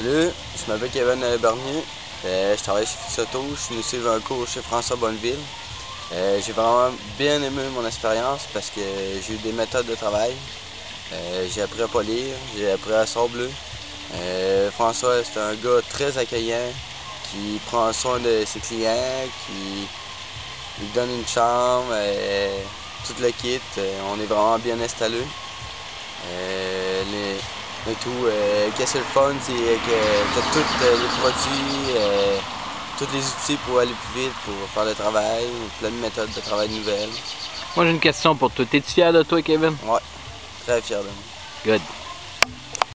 Salut, je m'appelle Kevin Bernier. Euh, je travaille chez Fixoto. Je suis suivre un cours chez François Bonneville. Euh, j'ai vraiment bien aimé mon expérience parce que j'ai eu des méthodes de travail. Euh, j'ai appris à polir, j'ai appris à sabler. François, c'est un gars très accueillant qui prend soin de ses clients, qui lui donne une chambre, tout le kit. on est vraiment bien installé et tout. Euh, qu'est-ce que le fun, c'est que tu as tous euh, les produits, euh, tous les outils pour aller plus vite, pour faire le travail, plein de méthodes de travail nouvelles. Moi j'ai une question pour toi. T'es-tu fier de toi, Kevin? Ouais, très fier de moi. Good.